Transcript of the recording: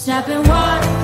Snapping one